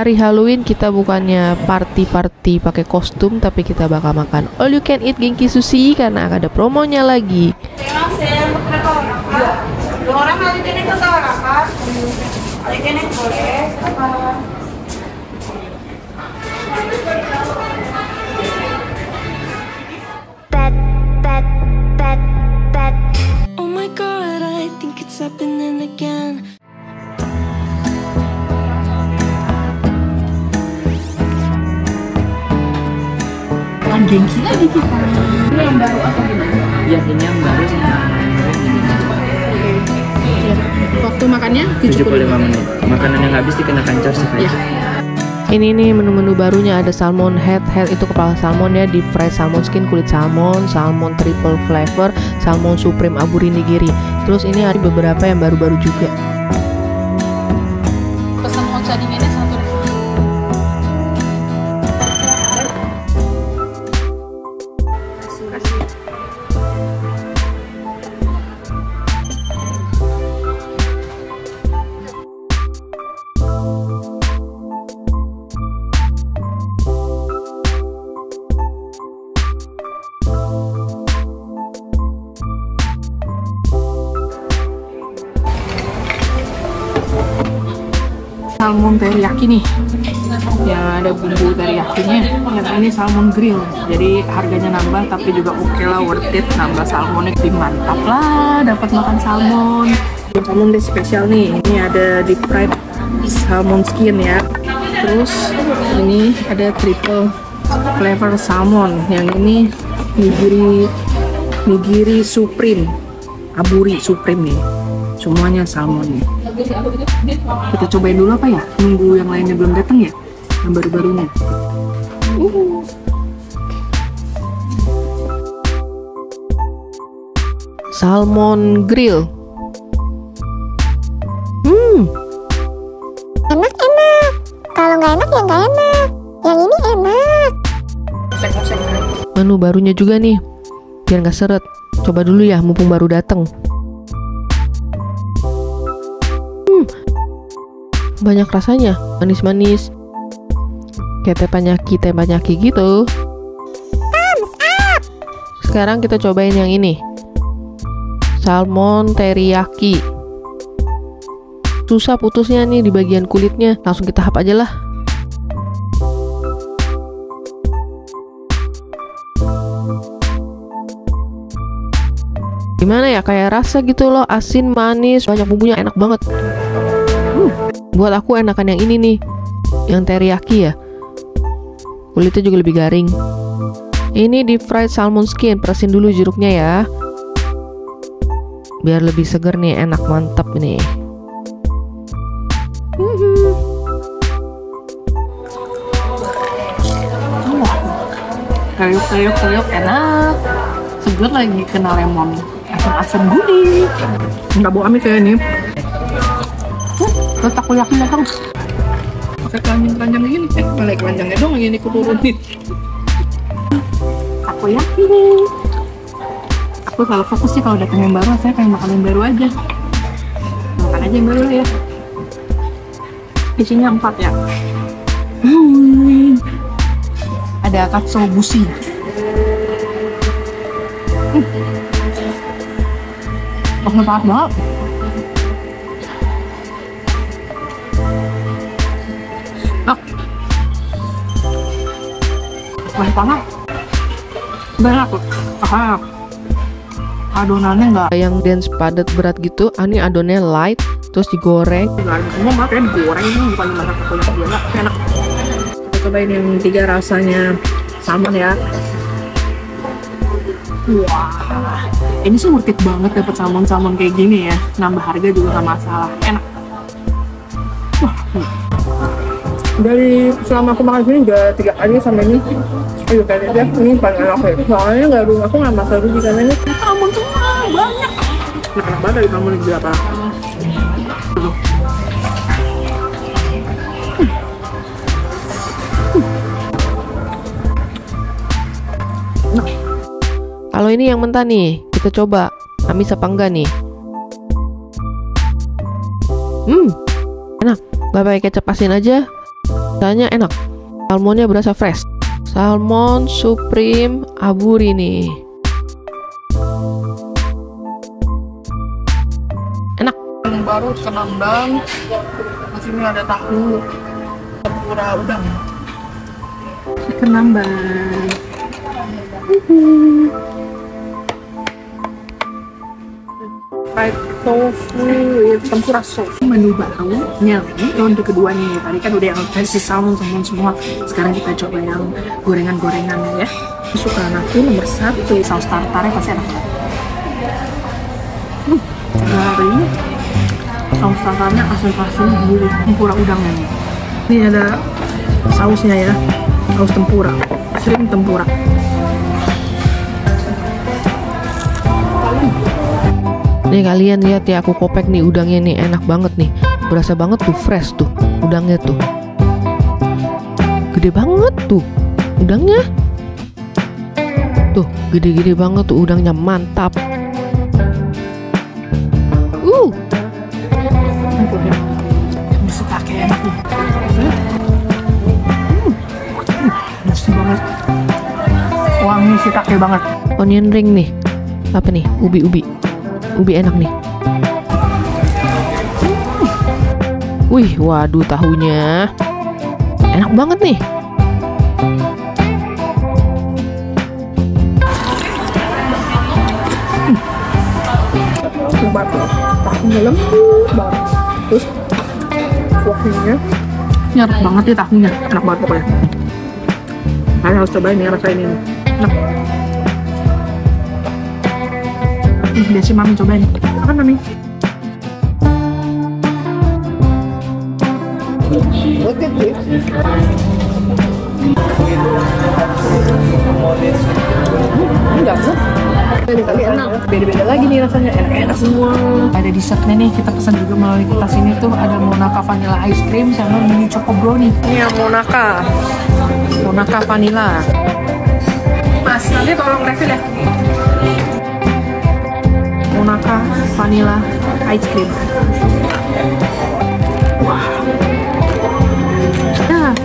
Hari Halloween kita bukannya party-party pakai kostum tapi kita bakal makan all you can eat Genki Sushi karena ada promonya lagi. Dua orang gengsi lagi kita. Ini yang baru apa gimana? Iya, ini yang baru sih. Waktu makannya 75 menit. Makanan yang habis dikenakan charge. Iya. Ini nih menu-menu barunya ada salmon head, head itu kepala salmon ya, deep fried salmon skin kulit salmon, salmon triple flavor, salmon supreme aburi nigiri. Terus ini ada beberapa yang baru-baru juga. Salmon teriyaki nih. Yang ada bumbu teriyakinya. Yang ini salmon grill. Jadi harganya nambah tapi juga oke lah worth it. Nambah salmonnya lebih mantap lah dapat makan salmon. Salmon deh spesial nih. Ini ada deep fried salmon skin ya. Terus ini ada triple flavor salmon. Yang ini nigiri nigiri supreme. Aburi supreme nih. Semuanya salmon nih kita cobain dulu apa ya nunggu yang lainnya belum datang ya yang baru-barunya Uh. Salmon grill. Hmm, Enak enak. Kalau nggak enak ya nggak enak. Yang ini enak. menu barunya juga nih. Biar nggak seret. Coba dulu ya, mumpung baru dateng. Banyak rasanya, manis-manis. Kayak tepanyaki tepanyaki gitu. Sekarang kita cobain yang ini. Salmon teriyaki. Susah putusnya nih di bagian kulitnya. Langsung kita hap aja lah. Gimana ya kayak rasa gitu loh asin manis banyak bumbunya enak banget. Buat aku enakan yang ini nih, yang teriyaki ya. Kulitnya juga lebih garing. Ini deep fried salmon skin, perasin dulu jeruknya ya. Biar lebih seger nih, enak mantap nih. Mhm. kriuk kriuk kriuk enak segar lagi kena lemon asam-asam gurih nggak bau amis kayak ini Terus takoyaki datang pakai keranjang-keranjang gini. Eh pakai keranjangnya dong yang ini kuturunin takoyaki nih aku selalu fokus sih kalau datang yang baru saya pengen makan yang baru aja. Makan aja yang baru ya. Isinya empat ya. Hmm. ada katsuobushi hmm. Oh, banget banget Masih panas. Banyak. Adonannya nggak Yang dance padat berat gitu, ah, ini adonnya light, terus digoreng. semua makanya digoreng ini bukan dimasak takoyaki juga enak. Kita cobain yang tiga rasanya salmon ya. Wah, ini sih worth it banget dapat salmon-salmon kayak gini ya. Nambah harga juga nggak masalah. Enak. Wah. Dari selama aku makan sini udah tiga kali sama ini. Ayo kali aja ini paling enak ya. Soalnya nggak rumah aku nggak masalah rugi karena ini salmon semua banyak. Enak banget dari salmon ini berapa? Tuh. Kalau ini yang mentah nih, kita coba. Amis apa enggak nih? Hmm, enak. Gak pakai kecap asin aja. Rasanya enak. Salmonnya berasa fresh. Salmon Supreme Aburi nih. Enak. yang baru kenambang di sini ada tahu tempura udang kenambang fried tofu with tempura sauce menu barunya lagi ronde kedua nih tadi kan udah yang versi salmon salmon semua. Sekarang kita coba yang gorengan-gorengannya ya. Kesukaan aku nomor satu. Saus tartarnya pasti enak. Hmm, garing saus tartarnya asal-asal gurih tempura udangnya ini ada sausnya ya saus tempura. Shrimp tempura Nih kalian lihat ya aku kopek nih udangnya nih enak banget nih. Berasa banget tuh fresh tuh udangnya tuh. Gede banget tuh udangnya. Tuh gede-gede banget tuh udangnya mantap. Uh, hmm. Banget wangi shiitake banget onion ring nih. Apa nih? Ubi-ubi. Ubi enak nih. Wih, waduh tahunya. Enak banget nih. lebat tahunya lembut banget. Terus kuahnya nyerap banget ya tahunya. Enak banget pokoknya. Kalian harus cobain ya rasain ini. Enak Nih, biasa mami cobain. Apa mami enggak sih kali enak beda-beda lagi nih rasanya enak-enak semua. Ada dessertnya nih kita pesan juga melalui tas ini tuh. Ada monaka vanilla ice cream sama mini choco brownie. Ini yang monaka. Monaka vanilla. Mas nanti tolong refill ya vanilla ice cream. Wah ya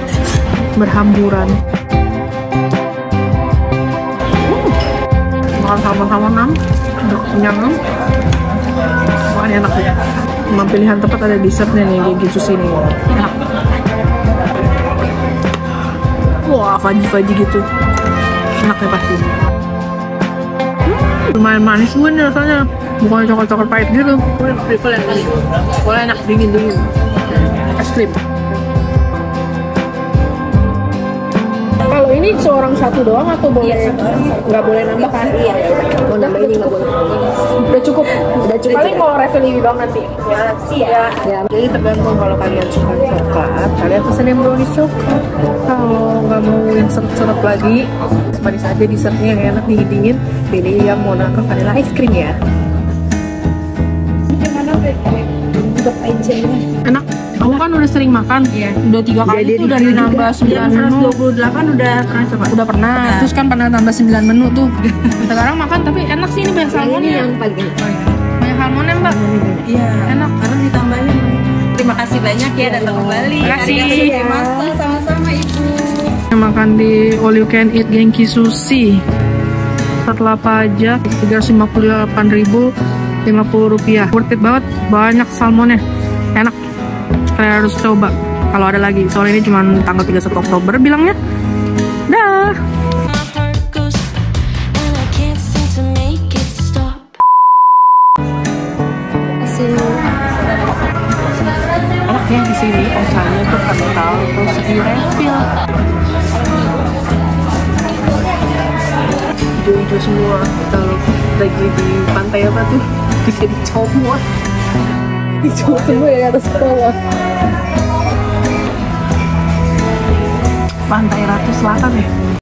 berhamburan makan salmon-salmonan udah kenyang makan enak ya. Cuma pilihan tempat ada dessertnya nih gigi sushi nih enak. Wah faji-faji gitu. Enak ya pasti. Hmm, lumayan manis juga nih rasanya bukan coklat-coklat pahit gitu gue prefer yang ini boleh enak dingin-dingin es krim Kalau ini seorang satu doang atau boleh nggak boleh nambah kan? Iya. Mau nambah ini nggak boleh. Udah cukup. Udah cukup. Paling mau refill ini doang nanti. Ya sih ya. ya. Jadi tergantung kalau kalian suka coklat, kalian pesan yang brownies coklat. Kalau nggak mau yang seret-seret lagi, manis aja dessertnya yang enak dingin dingin. Pilih yang Monaco vanilla ice cream ya. Enak. Aku kan udah sering makan. Iya. Udah tiga kali tuh dari nambah 9 menu. 128 udah pernah coba. Udah pernah. Terus kan pernah tambah 9 menu tuh. Sekarang makan tapi enak sih ini banyak salmonnya. yang paling enak. Banyak salmonnya, Mbak. Iya. Enak. Karena ditambahin. Terima kasih banyak ya datang kembali. Terima kasih. Sama-sama Ibu. Makan di all you can eat Genki Sushi. Setelah pajak 358.000 50 rupiah. Worth it banget. Banyak salmonnya. Enak. Kalian harus coba. Kalau ada lagi. Soalnya ini cuma tanggal 31 Oktober bilangnya. Dah. My heart goes, and I can't seem to make it stop. enak ya di sini osanya tuh kental terus di refill hijau-hijau semua lagi di pantai apa tuh? Bisa dicomot hijau semua ya atas bawah. Pantai Ratu Selatan ya